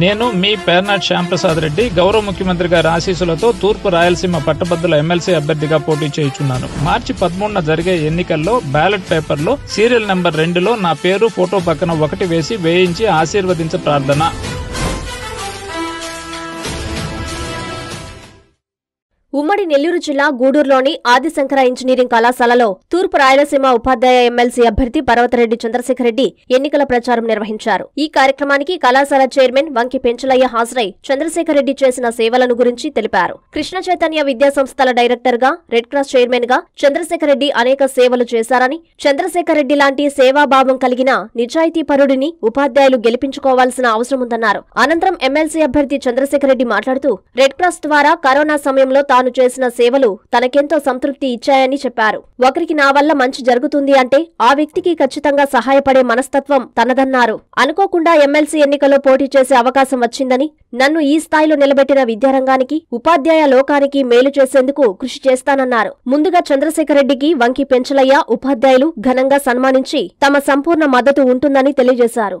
నేను మీ పేర్నాట్ శ్యాంప్రసాద్ రెడ్డి గౌరవ ముఖ్యమంత్రి గారి ఆశీస్సులతో తూర్పు రాయలసీమ పట్టభద్రుల ఎమ్మెల్సీ అభ్యర్థిగా పోటీ చేయుచున్నాను. మార్చి పదమూడున జరిగే ఎన్నికల్లో బ్యాలెట్ పేపర్లో సీరియల్ నెంబర్ రెండులో నా పేరు ఫోటో పక్కన ఒకటి వేసి వేయించి ఆశీర్వదించ ప్రార్థన. ఉమ్మడి నెల్లూరు జిల్లా గూడూరులోని ఆదిశంకర ఇంజనీరింగ్ కళాశాలలో తూర్పు రాయలసీమ ఉపాధ్యాయ ఎమ్మెల్సీ అభ్యర్థి పర్వతరెడ్డి చంద్రశేఖరరెడ్డి ఎన్నికల ప్రచారం నిర్వహించారు. ఈ కార్యక్రమానికి కళాశాల చైర్మన్ వంకి పెంచలయ్య హాజరై చంద్రశేఖరరెడ్డి చేసిన సేవలను గురించి తెలిపారు. కృష్ణ చైతన్య విద్యా సంస్థల డైరెక్టర్గా రెడ్ క్రాస్ చైర్మన్గా చంద్రశేఖర్ రెడ్డి అనేక సేవలు చేశారని చంద్రశేఖరరెడ్డి లాంటి సేవాభావం కలిగిన నిజాయితీ పరుడిని ఉపాధ్యాయులు గెలిపించుకోవాల్సిన అవసరముందన్నారు అనంతరం ఎమ్మెల్సీ అభ్యర్థి చంద్రశేఖరరెడ్డి మాట్లాడుతూ రెడ్ క్రాస్ ద్వారా కరోనా సమయంలో తాను చేసిన సేవలు తనకెంతో సంతృప్తి ఇచ్చాయని చెప్పారు. ఒకరికి నా వల్ల మంచి జరుగుతుంది అంటే ఆ వ్యక్తికి ఖచ్చితంగా సహాయపడే మనస్తత్వం తనదన్నారు. అనుకోకుండా ఎమ్మెల్సీ ఎన్నికల్లో పోటీ చేసే అవకాశం వచ్చిందని నన్ను ఈ స్థాయిలో నిలబెట్టిన విద్యారంగానికి ఉపాధ్యాయ లోకానికి మేలు చేసేందుకు కృషి చేస్తానన్నారు. ముందుగా చంద్రశేఖరరెడ్డికి వంకి పెంచలయ్య ఉపాధ్యాయులు ఘనంగా సన్మానించి తమ సంపూర్ణ మద్దతు ఉంటుందని తెలియజేశారు.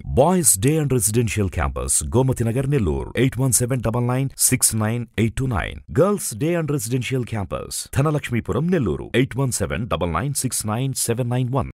Boys Day and Residential Campus, Gomati Nagar, Nellore, 817-99-69829. Girls Day and Residential Campus, Thanalakshmipuram, Nellore, 817-99-69791.